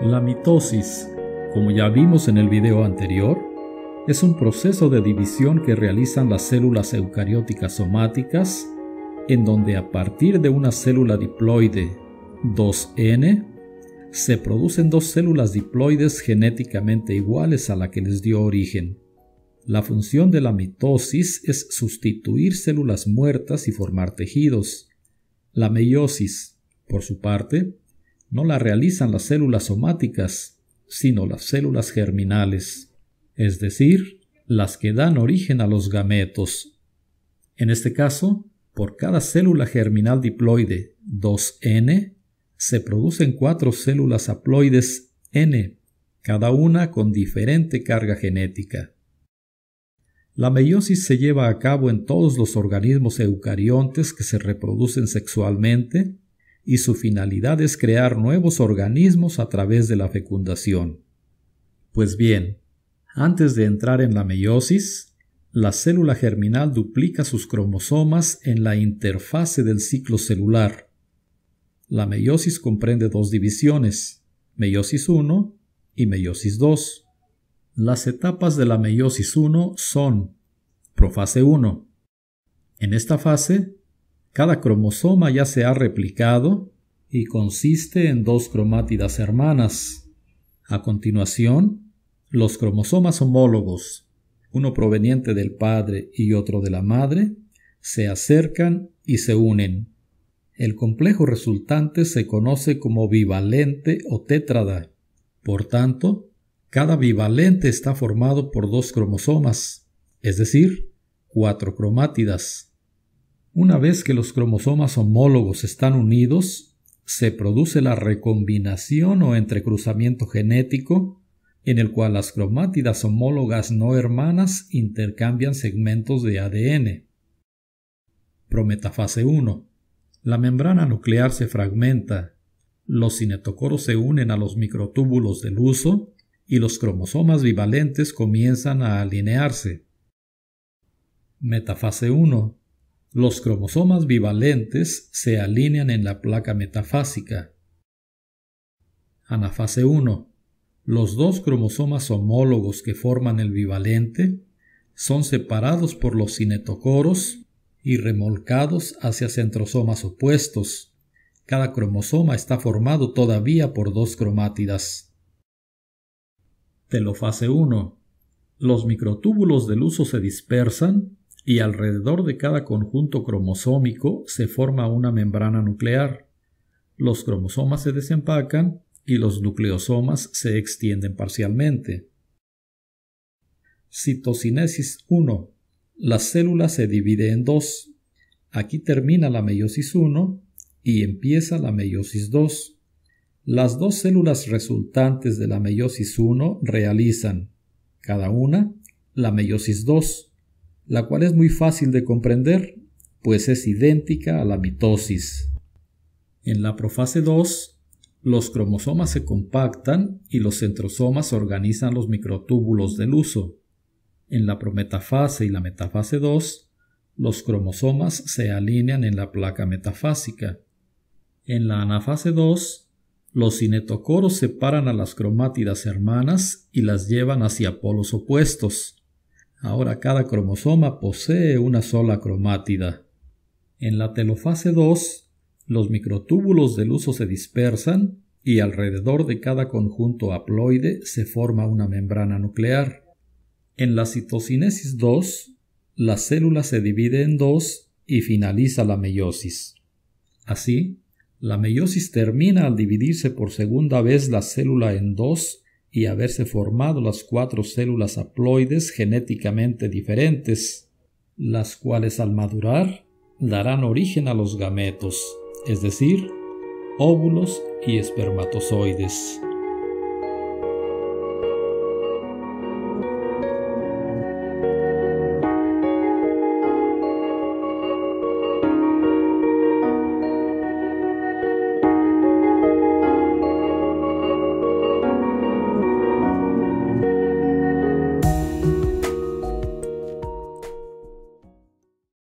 mitosis, como ya vimos en el video anterior, es un proceso de división que realizan las células eucarióticas somáticas, en donde a partir de una célula diploide 2N, se producen dos células diploides genéticamente iguales a la que les dio origen. La función de la mitosis es sustituir células muertas y formar tejidos. La meiosis, por su parte, no la realizan las células somáticas, sino las células germinales, es decir, las que dan origen a los gametos. En este caso, por cada célula germinal diploide 2N, se producen cuatro células haploides N, cada una con diferente carga genética. La meiosis se lleva a cabo en todos los organismos eucariontes que se reproducen sexualmente y su finalidad es crear nuevos organismos a través de la fecundación. Pues bien, antes de entrar en la meiosis, la célula germinal duplica sus cromosomas en la interfase del ciclo celular. La meiosis comprende dos divisiones, meiosis 1 y meiosis 2. Las etapas de la meiosis 1 son profase 1. En esta fase, cada cromosoma ya se ha replicado y consiste en dos cromátidas hermanas. A continuación, los cromosomas homólogos, uno proveniente del padre y otro de la madre, se acercan y se unen. El complejo resultante se conoce como bivalente o tétrada. Por tanto, cada bivalente está formado por dos cromosomas, es decir, cuatro cromátidas. Una vez que los cromosomas homólogos están unidos, se produce la recombinación o entrecruzamiento genético, en el cual las cromátidas homólogas no hermanas intercambian segmentos de ADN. Prometafase 1. La membrana nuclear se fragmenta, los cinetocoros se unen a los microtúbulos del uso y los cromosomas bivalentes comienzan a alinearse. Metafase 1. Los cromosomas bivalentes se alinean en la placa metafásica. Anafase 1. Los dos cromosomas homólogos que forman el bivalente son separados por los cinetocoros y remolcados hacia centrosomas opuestos. Cada cromosoma está formado todavía por dos cromátidas. Telofase 1. Los microtúbulos del uso se dispersan y alrededor de cada conjunto cromosómico se forma una membrana nuclear. Los cromosomas se desempacan y los nucleosomas se extienden parcialmente. Citocinesis 1. La célula se divide en dos. Aquí termina la meiosis 1 y empieza la meiosis 2. Las dos células resultantes de la meiosis 1 realizan, cada una, la meiosis 2, la cual es muy fácil de comprender, pues es idéntica a la mitosis. En la profase 2, los cromosomas se compactan y los centrosomas organizan los microtúbulos del uso. En la prometafase y la metafase 2, los cromosomas se alinean en la placa metafásica. En la anafase 2, los cinetocoros separan a las cromátidas hermanas y las llevan hacia polos opuestos. Ahora cada cromosoma posee una sola cromátida. En la telofase 2, los microtúbulos del uso se dispersan y alrededor de cada conjunto haploide se forma una membrana nuclear. En la citocinesis 2, la célula se divide en dos y finaliza la meiosis. Así, la meiosis termina al dividirse por segunda vez la célula en dos y haberse formado las cuatro células haploides genéticamente diferentes, las cuales al madurar darán origen a los gametos, es decir, óvulos y espermatozoides.